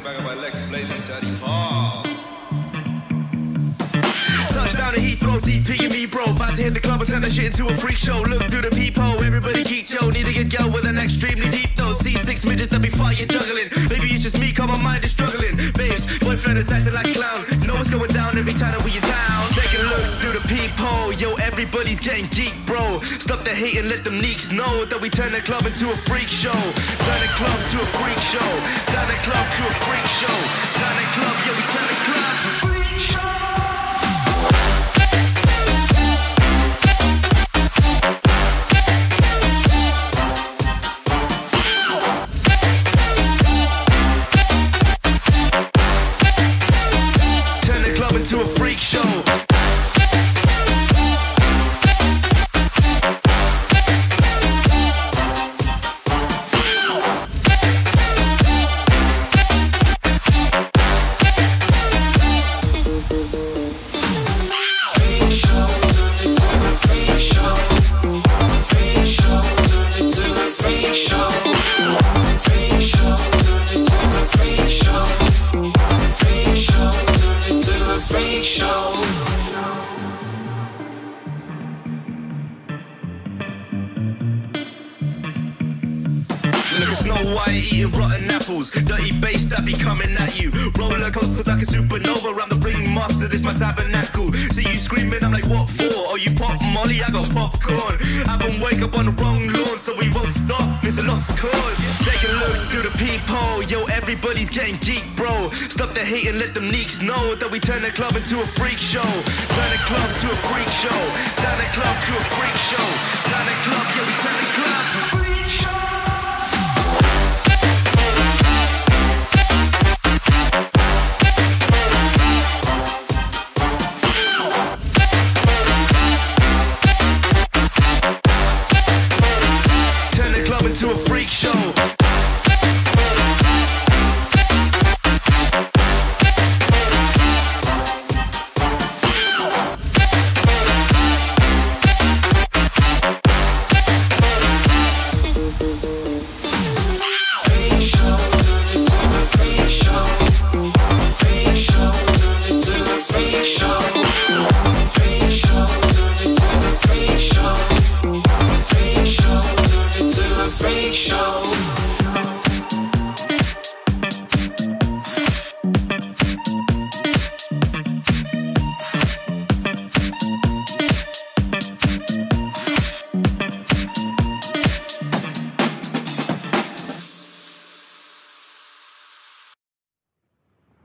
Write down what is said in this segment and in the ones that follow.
amazing banger by Lex Blaze and Daddy Paul. Touchdown to Heathrow, DP and me, bro. About to hit the club and turn that shit into a freak show. Look through the peephole, everybody geek, yo. Need a good girl with an extremely deep though. C6 midgets that be fighting, juggling. Maybe it's just me, cause my mind is struggling. Babes, boyfriend is acting like a clown. Know what's going yo. Everybody's getting geek, bro. Stop the hate and let them neeks know that we turn the club into a freak show. Turn the club to a freak show. Turn the club to a freak show. Turn the club, yeah, we turn the club to freak. Look at Snow White eating rotten apples. Dirty bass that be coming at you. Roller coasters like a supernova. Around the ring master, this my tabernacle. See you screaming, I'm like, what for? Oh, you pop Molly, I got popcorn. Haven't wake up on the wrong lawn, so we won't stop. It's a lost cause. Yo, everybody's getting geek, bro. Stop the hate and let them neeks know that we turn the club into a freak show. Turn the club to a freak show. Turn the club to a freak show. Turn the club, yeah, we turn the club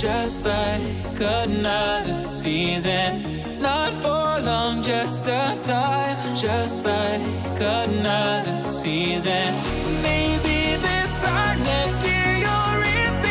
just like another season. Not for long, just a time, just like another season. Maybe this time next year you'll reappear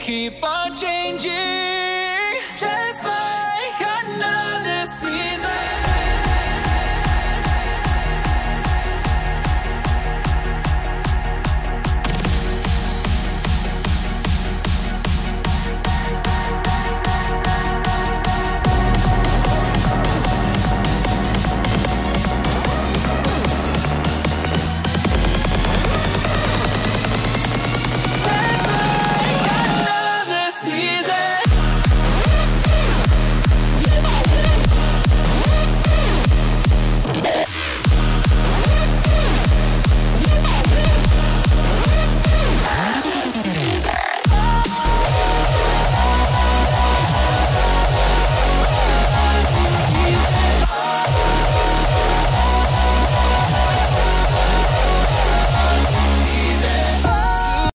keep on changing.